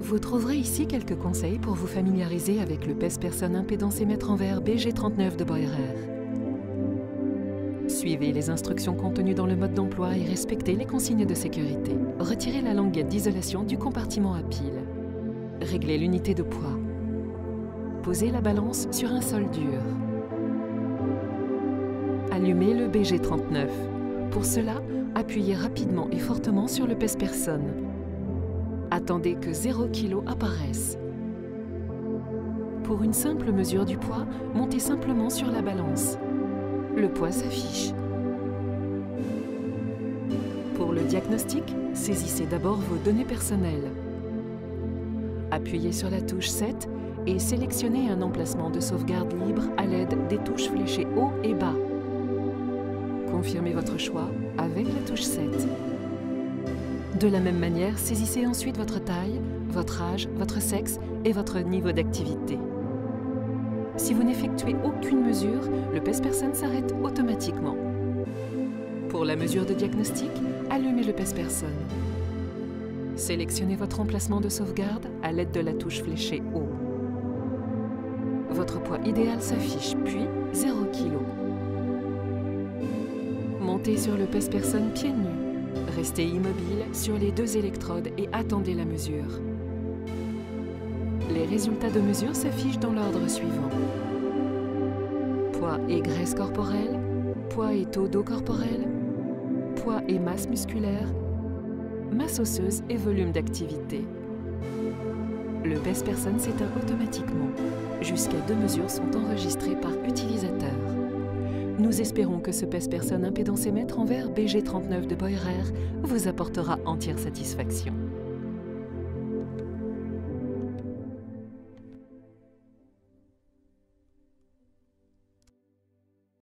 Vous trouverez ici quelques conseils pour vous familiariser avec le pèse-personne impédancémètre en verre BG39 de Boyerer. Suivez les instructions contenues dans le mode d'emploi et respectez les consignes de sécurité. Retirez la languette d'isolation du compartiment à pile. Réglez l'unité de poids. Posez la balance sur un sol dur. Allumez le BG39. Pour cela, appuyez rapidement et fortement sur le pèse-personne. Attendez que 0 kg apparaisse. Pour une simple mesure du poids, montez simplement sur la balance. Le poids s'affiche. Pour le diagnostic, saisissez d'abord vos données personnelles. Appuyez sur la touche 7 et sélectionnez un emplacement de sauvegarde libre à l'aide des touches fléchées haut et bas. Confirmez votre choix avec la touche 7. De la même manière, saisissez ensuite votre taille, votre âge, votre sexe et votre niveau d'activité. Si vous n'effectuez aucune mesure, le pèse-personne s'arrête automatiquement. Pour la mesure de diagnostic, allumez le pèse-personne. Sélectionnez votre emplacement de sauvegarde à l'aide de la touche fléchée haut. Votre poids idéal s'affiche, puis 0 kg. Montez sur le pèse-personne pieds nus. Restez immobile sur les deux électrodes et attendez la mesure. Les résultats de mesure s'affichent dans l'ordre suivant. Poids et graisse corporelle, poids et taux d'eau corporel, poids et masse musculaire, masse osseuse et volume d'activité. Le pèse-personne s'éteint automatiquement. Jusqu'à deux mesures sont enregistrées par utilisateur. Nous espérons que ce pèse-personne impédancémètre en verre BG39 de Boyerer vous apportera entière satisfaction.